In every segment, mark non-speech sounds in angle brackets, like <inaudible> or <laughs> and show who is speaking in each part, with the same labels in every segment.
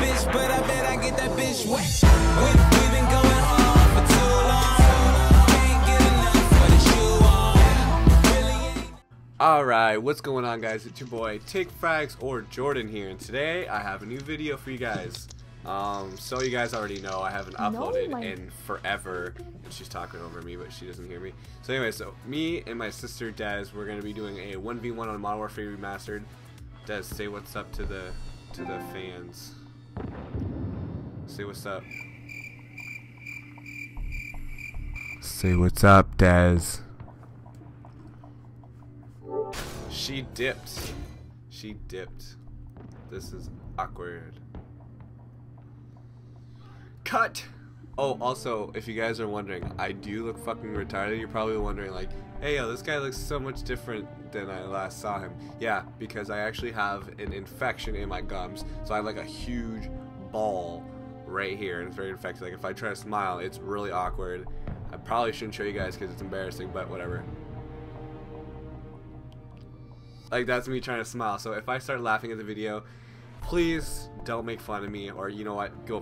Speaker 1: bitch, but I bet I get that bitch wet. We, we been going hard for too long. Can't get enough of the shoe on. Really
Speaker 2: Alright, what's going on guys? It's your boy Take Fragz or Jordan here and today I have a new video for you guys. Um, so you guys already know I haven't uploaded
Speaker 3: my-
Speaker 2: in forever and she's talking over me but she doesn't hear me. So anyway, so me and my sister Des, we're gonna be doing a 1v1 on Modern Warfare Remastered. Des, say what's up to the to the fans. Say what's up. Say what's up, Dez. She dipped. She dipped. This is awkward. Cut! Oh, also, if you guys are wondering, I do look fucking retarded. You're probably wondering, like, hey, yo, this guy looks so much different than I last saw him. Yeah, because I actually have an infection in my gums. So I have, like, a huge ball right here, and it's very infected. Like, if I try to smile, it's really awkward. I probably shouldn't show you guys because it's embarrassing, but whatever. Like that's me trying to smile. So if I start laughing at the video, please don't make fun of me or you know what, go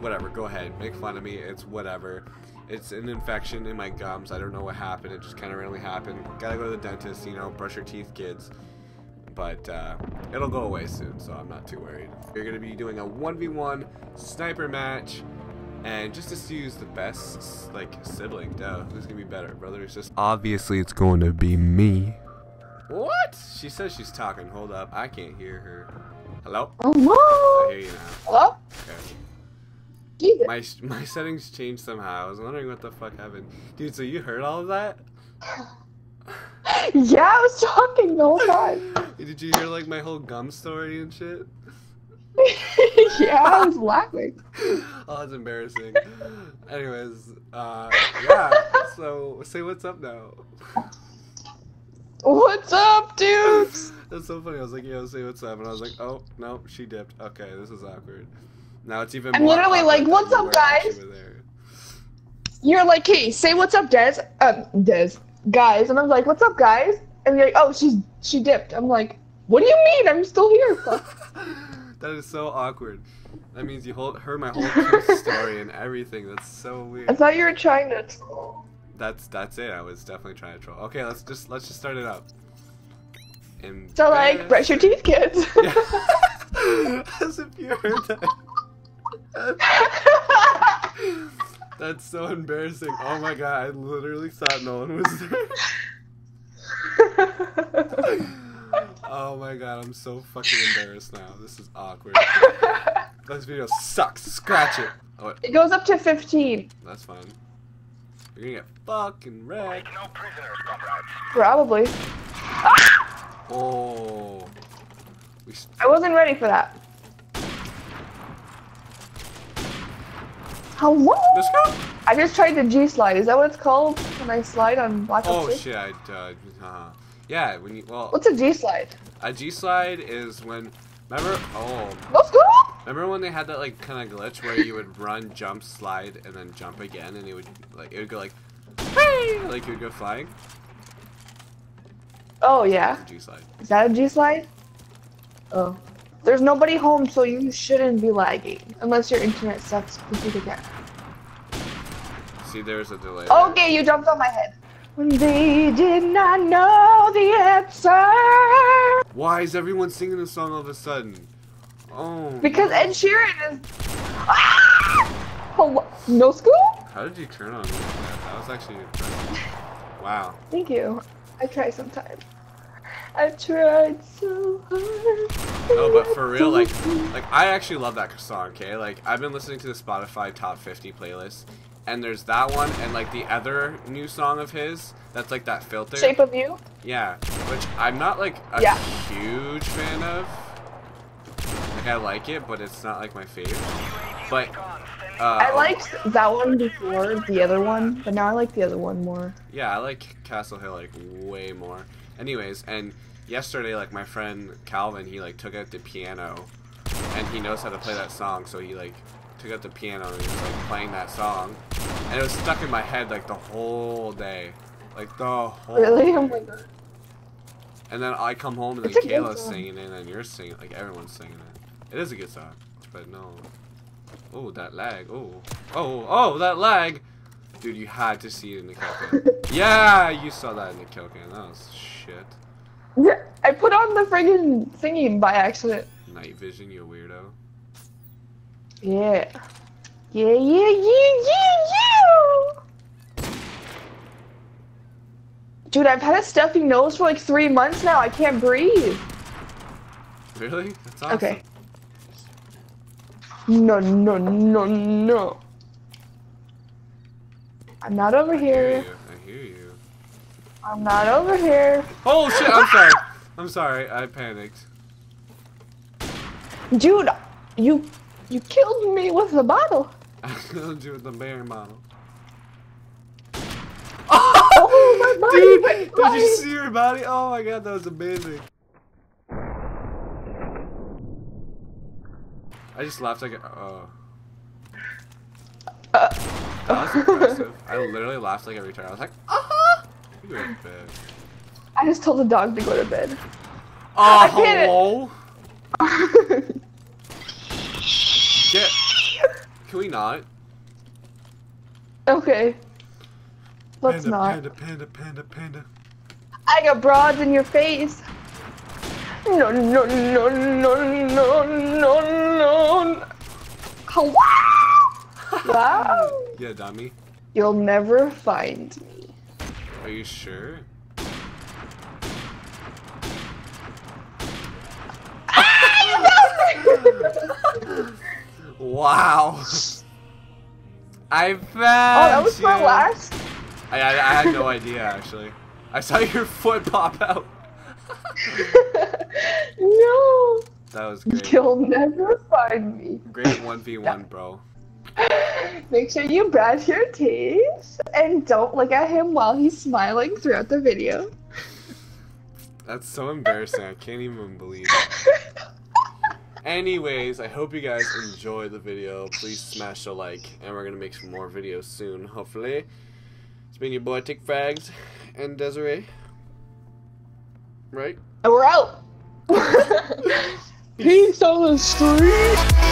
Speaker 2: whatever, go ahead, make fun of me. It's whatever. It's an infection in my gums. I don't know what happened. It just kind of randomly happened. Gotta go to the dentist, you know, brush your teeth, kids. But uh, it'll go away soon, so I'm not too worried. We're gonna be doing a 1v1 sniper match. And just to see who's the best, like, sibling, duh, who's gonna be better, brother or sister? Obviously, it's going to be me. What? She says she's talking. Hold up. I can't hear her. Hello? I
Speaker 3: Hello?
Speaker 2: hear you now.
Speaker 3: Hello?
Speaker 2: Okay.
Speaker 3: Jesus.
Speaker 2: My my settings changed somehow. I was wondering what the fuck happened. Dude, so you heard all of that? <laughs>
Speaker 3: Yeah, I was talking the whole time. <laughs>
Speaker 2: Did you hear like my whole gum story and shit? <laughs>
Speaker 3: yeah, I was laughing.
Speaker 2: oh, that's embarrassing. Anyways, uh, yeah. So say what's up now.
Speaker 3: What's up, dudes?
Speaker 2: That's so funny. I was like, yo, say what's up, and I was like, oh no, she dipped. Okay, this is awkward. Now it's even
Speaker 3: I'm literally like, "What's up, guys?" You're like, hey, say what's up, Des. Um, Des. Guys. And I'm like, what's up, guys? And you're like, oh, she's she dipped. I'm like, what do you mean? I'm still here. <laughs>
Speaker 2: That is so awkward. That means you hold, heard my whole <laughs> story and everything. That's so weird.
Speaker 3: I thought you were trying to.
Speaker 2: That's that's it. I was definitely trying to troll. Okay, let's just let's just start it up. And
Speaker 3: So, like, brush your teeth, kids. <laughs>
Speaker 2: As if you heard that. <laughs> That's so embarrassing. Oh my god, I literally thought no one was there. <laughs> Oh my god, I'm so fucking embarrassed now. This is awkward. This video sucks. Scratch it. Oh,
Speaker 3: it goes up to 15.
Speaker 2: that's fine. You're gonna get fucking wrecked.
Speaker 3: Probably.
Speaker 2: Oh. We s-
Speaker 3: I wasn't ready for that. Hello?
Speaker 2: Let's go.
Speaker 3: I just tried the G slide. Is that what it's called when I slide on Black Ops
Speaker 2: Oh
Speaker 3: 2?
Speaker 2: shit, I uh, uh, yeah, when you well
Speaker 3: What's a G slide?
Speaker 2: a G slide is when remember oh
Speaker 3: Let's go!
Speaker 2: remember when they had that like kind of glitch where you would run, jump, slide, and then jump again, and it would like it would go like hey like you would go flying.
Speaker 3: Oh, yeah.
Speaker 2: G slide.
Speaker 3: Is that a G slide? Oh. There's nobody home, so you shouldn't be lagging. Unless your internet sucks completely again.
Speaker 2: See, there's a delay. there.
Speaker 3: Okay, you jumped on my head. When they did not know the answer.
Speaker 2: Why is everyone singing this song all of a sudden? Oh.
Speaker 3: Because Ed Sheeran is. Ah! Hello? No school?
Speaker 2: How did you turn on me? like that? That was actually impressive. <laughs> Wow.
Speaker 3: Thank you. I try sometimes. I tried so hard.
Speaker 2: No, but for real, like, like I actually love that song. Okay, like I've been listening to the Spotify Top 50 playlist, and there's that one, and like the other new song of his that's like that filter.
Speaker 3: Shape of You?
Speaker 2: Yeah, which I'm not like a
Speaker 3: Yeah.
Speaker 2: huge fan of. Like I like it, but it's not like my favorite. But uh,
Speaker 3: I liked that one before the other one, but now I like the other one more.
Speaker 2: Yeah, I like Castle Hill like way more. Anyways, and yesterday like my friend Calvin, he like took out the piano and he knows how to play that song, so he like took out the piano and he was like playing that song. And it was stuck in my head like the whole day. Like the whole
Speaker 3: Really? Oh my god.
Speaker 2: And then I come home and then
Speaker 3: It's a good
Speaker 2: Kayla's singing it and then you're singing like everyone's singing it. It is a good song. But no. Oh, that lag. Oh, oh, oh, that lag. Dude, you had to see it in the kill cam. <laughs> yeah, you saw that in the kill cam. That was shit.
Speaker 3: I put on the friggin' thingy by accident.
Speaker 2: Night vision, you weirdo.
Speaker 3: Yeah. Yeah, yeah, yeah, yeah, yeah! Dude, I've had a stuffy nose for like three months now. I can't breathe.
Speaker 2: Really? That's awesome.
Speaker 3: Okay. No, no, no, no. I'm not over
Speaker 2: I
Speaker 3: here.
Speaker 2: I hear you.
Speaker 3: I'm not over here.
Speaker 2: Oh shit! I'm sorry. I'm sorry. I panicked.
Speaker 3: Dude, you you killed me with the bottle. <laughs>
Speaker 2: I killed you with the bear model. <laughs>
Speaker 3: Oh, my body
Speaker 2: Dude,
Speaker 3: went
Speaker 2: did you see her body? Oh my god, that was amazing. I just laughed like a. Oh.
Speaker 3: Uh,
Speaker 2: That was <laughs> impressive. I literally laughed like every time. I was like, uh-huh. were bad.
Speaker 3: I just told the dog to go to bed.
Speaker 2: Oh,
Speaker 3: it.
Speaker 2: hello? <laughs> Get. Can we not?
Speaker 3: okay. Let's
Speaker 2: panda,
Speaker 3: not.
Speaker 2: Panda, panda, panda, panda.
Speaker 3: I got broads in your face. No, no, no, no, no, no, no. Oh, wow. <laughs> wow.
Speaker 2: Yeah, dummy.
Speaker 3: You'll never find me.
Speaker 2: Are you sure? <laughs> Wow. I found
Speaker 3: Oh, that was
Speaker 2: you.
Speaker 3: my last.
Speaker 2: I, I, I had no idea actually. I saw your <laughs> foot pop out. <laughs>
Speaker 3: no.
Speaker 2: That was great.
Speaker 3: You'll never find me.
Speaker 2: Great one v one, bro.
Speaker 3: Make sure you brush your teeth and don't look at him while he's smiling throughout the video.
Speaker 2: That's so embarrassing. I can't even believe it. Anyways, I hope you guys enjoyed the video. Please smash a like, and we're gonna make some more videos soon, hopefully. It's been your boy Take Fragz and Desiree. Right?
Speaker 3: and we're out. <laughs> Peace on the street.